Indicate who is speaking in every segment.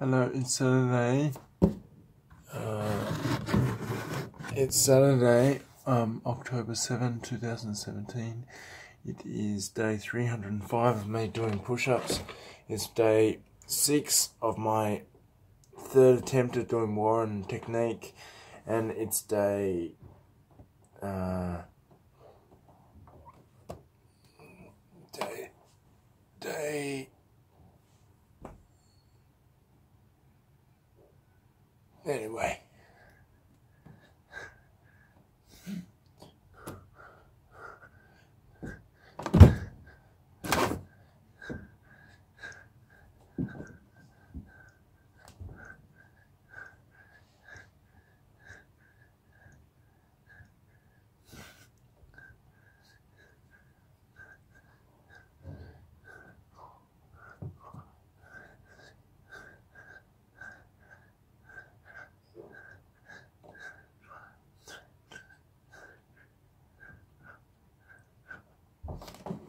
Speaker 1: Hello, it's Saturday. Uh, it's Saturday, um, October 7, 2017. It is day 305 of me doing push ups. It's day 6 of my third attempt at doing Warren technique, and it's day. Uh, day. Day. Anyway.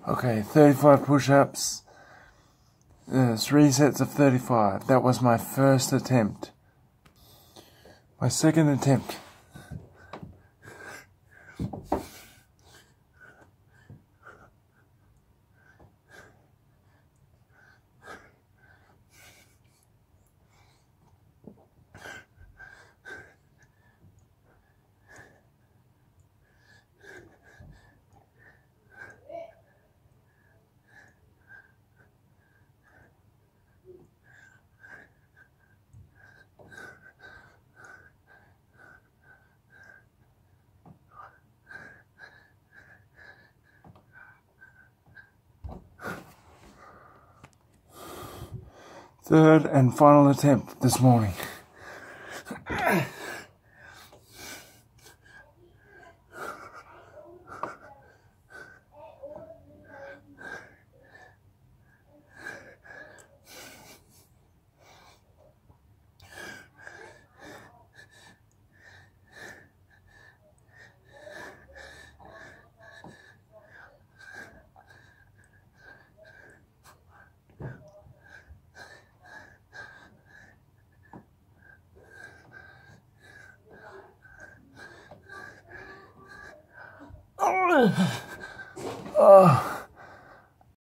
Speaker 1: Okay, 35 push ups, uh, three sets of 35. That was my first attempt. My second attempt. Third and final attempt this morning. Oh.